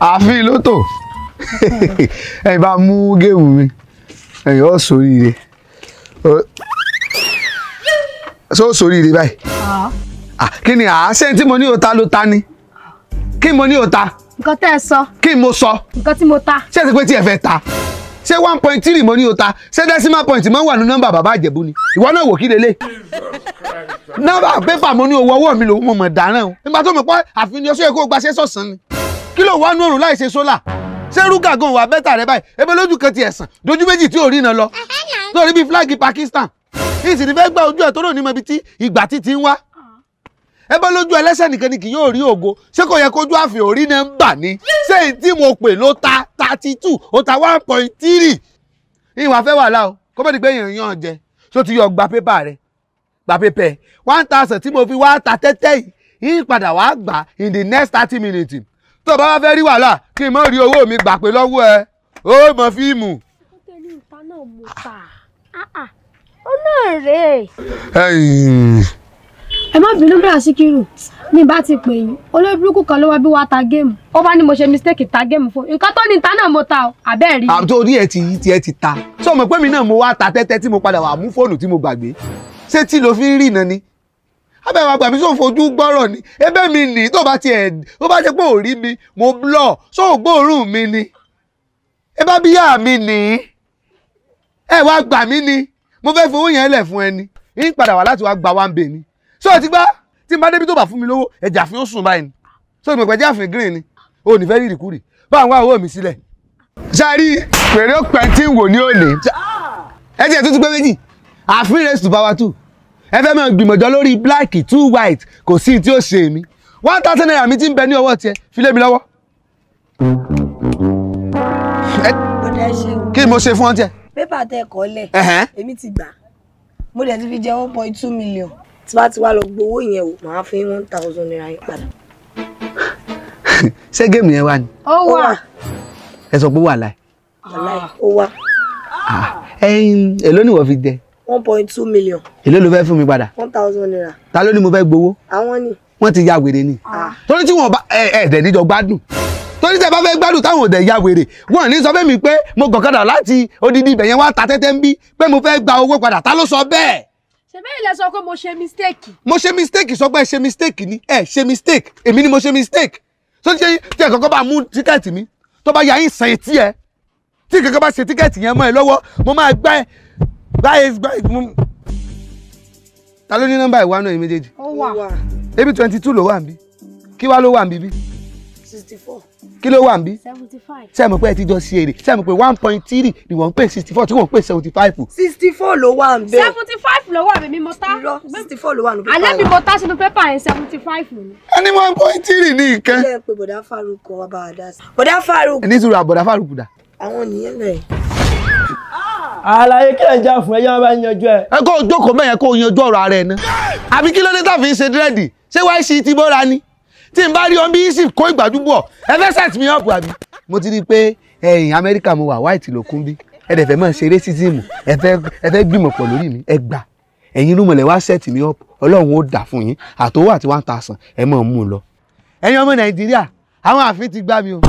ààfin ló tò ẹ bá mú géèmù mi ẹ̀yìn ọ̀ sóríire ṣó sóríire báyìí? Ah, kí ni àásẹ̀ tí mo ní o ta ló ta ni? Kí mo ní o ta nǹkan tẹ́ ẹ sọ. Kí mo sọ? Nǹkan tí mo ta. Ṣé ẹ ti pé tí ẹ fẹ́ ta ṣé one point three mo ní o ta? Ṣé decimal point máa ń wà ní nọ́mbà bàbá àjẹbù ni? Ìwọ náà wò kí lélẹ̀ nọ́mbà pépà mo ní owó ọwọ́ mi lòun mo mọ̀ dáràn o. Nígbà tó mọ̀ pé àfihàn ọṣọ yẹ kó o gbaṣẹ́ sọ̀sán ni. Kí ló wà nù ọ̀run láì ṣe sólà ṣé rúgà gan wà bẹ́tà rẹ báyìí? Ebe lójú kan ti ẹ̀sán dojú méjì tí ò rí iná lọ. Lórí bíi fúláàgì Pakistan. Ìsìn ní fẹ́ gba ojú ẹ̀ tó rò ní mọ ibi tí ìgbà tí ẹ bá lójú ẹlẹ́sẹ̀ nìkan ni kì yóò rí ògo. Ṣé kò yẹ kójú àfihàn orí náà ń bà ní? Ṣé èyí tí mo pè ló ta thirty two ó ta one point three? Ìwà fẹ́ wàhálà o. Kó bẹ́ẹ̀ ni pé èèyàn yàn jẹ. Ṣó ti yọ gba pépà rẹ? Gba pépà ẹ. One thousand tí mo fi wá ta tẹ́tẹ́ yìí yín padà wá gbà in the next thirty minutes. Tó o bá wá fẹ́ rí wàhálà kí n má rí owó mi gbà pé lọ́wọ́ ẹ. Ó mọ fíìmù. tẹ́lẹ̀ ìta náà mo ta ó náà rèé. Ẹ má bínú bẹ́ẹ̀ síkírù. Ní bá ti pè yín olórí burúkú kan ló wá bí wàá ta géèmù. Ó bá ní mo ṣe mistake ta géèmù fún nǹkan tó ní ìta náà mo ta ọ àbẹ́ẹ̀ rí. àbúrò orí ẹ ti ẹ ti ta. Sọ mọ̀ pé mi náà mo wá ta tẹ́tẹ́ tí mo padà wà mú fóònù tí mo gbàgbé? Ṣé tí lo fi ń rìnà ni? Abẹ́ wa gbàgbé sóò fojú gbọ́rọ̀ ni? Ebe mi nì tó bá tiẹ̀ tó bá jẹ́ pé ò rí mi mo blọ̀. Sóò gbóòórùn mi ni? Ẹ bá bíyà mi nì. Ẹ wá gbà mí ni. Mo fẹ́ fowó yẹn lẹ̀ fún ẹni. Yín padà wá láti wá gba one bay ni sọ ti gbá tí n bá débi tó bá fún mi lówó ẹ̀jà fi ń sùn báyìí ni. Sọ ìmọ̀ ìpẹ́jà àfin green ni? O ò ní fẹ́ rí ìrìkúrì. Bá àwọn owó mi sílẹ̀. Sáré pèrè pẹ̀ntì wò ní òní? Ẹ jẹ́ tó ti pé méjì. Àfin race to power two. Ẹ fẹ́ máa gbìmọ̀jọ́ lórí black two white. Kò sí tí ó ṣe mí one thousand naira mi ti ń bẹ ní ọwọ́ tiẹ̀. Fi lé mi lọ́wọ́. Kí ni mo ṣe fún ọ tiẹ̀. pépà tẹ ẹ̀kọ́ lẹ̀. Èmi ti gbà. Mo dẹ̀ ti fi jẹ one point two million tí bá ti wá lọ gbowó yẹn o màá fi one thousand naira yín padà. ṣé géèmù yẹn wà ní? Ó wà. Ẹ sọ pé wà láì. wàláì ó wá ẹyin èló ni wọ́n fi jẹ? One point two million. Èló ló fẹ́ fún mi padà? One thousand naira. Ta ló ní mo fẹ́ gbowó? Àwọn ni. Wọ́n ti ya wèrè ni. Torí tí wọ́n bá ẹ ẹ dẹ̀ níjọ gbádùn. Torí tẹ bá fẹ́ gbádùn táwọn òdẹ ya wèrè wọ́n ní sọ fẹ́mi pé mo gọ̀kadà láti odidi ibẹ̀ yẹn wá ta tẹ́tẹ́ ń bí pé mo fẹ́ gba owó padà. Ta ló sọ bẹ́ẹ̀ ṣe bẹ́ẹ̀ ilẹ̀ sọ pé mo ṣe mistake. mo ṣe mistake sọ pé ẹ ṣe mistake ni. Ẹ ṣe mistake èmi ni mo ṣe mistake. Tó ṣe tí ẹ kọ́kọ́ bá mú tíkẹ́ẹ̀tì mi? Tó bá ya yín sàn etí ẹ. Tí kankan bá ṣe tíkẹ́ẹ̀tì yẹn mọ́ ẹ lọ́wọ́ mo máa gbá ẹ gbá ẹ gbá ẹ mo. ta ló ní nọ́mbà ìwà náà yìí méjèèjì? Ó wà. Ebi twenty two ló wà níbí. Kí wá ló wà níbí? bí sixty four kí ló wà níbí seventy five. mọ̀ pé ẹ ti jọ sí èrè mọ̀ pé one point three ni wọ́n ń pè sixty four tí wọ́n ń pè seventy five sixty four ló wà ń bẹ́ẹ̀ seventy five ló wà mímí mo ta. irọ́ sixty four ló wà ní pépà alẹ́ mi yẹn. mo ta sínú pépà yẹn seventy five ni. ẹni one point three ní nǹkan. ilé ẹ pé bọ̀dá Faruk wá bá wa dá sí. bọ̀dá Faruk ẹni sùúrù àbọ̀dá fàrùkù dà. àwọn nìyẹn bẹ́ẹ̀. àlàyé kí ẹ̀ ń jà fún ẹ̀yà máa ń yanjú ẹ̀. ẹ kó o jókòó mẹ́yẹn kó o yanjú ọ̀rọ̀ ara ẹ̀ ná. àbí kí ló dé tàbí ń ṣe dírẹ́dì ṣé wáyé sí ti bóra ni tí n bá rí bí yín sì kó ìgbàdúgbò ẹ fẹ́ set me up àbí. mo ti rí i pé ẹ̀yìn amẹ́ríkà mo wà white ló kún bí ẹ dẹ̀ fẹ́ mọ̀ ṣe racism ẹ fẹ́ gbìmọ̀ pọ̀ lórí mi ẹ gbà ẹ̀yin inú mọ̀lẹ́ wá set me up ọlọ́run ó dà fún yín àtòwò àti one thousand ẹ mọ̀ mú un lọ. ẹ̀yin ọmọ nàìjíríà àwọn àfin ti gbá mi o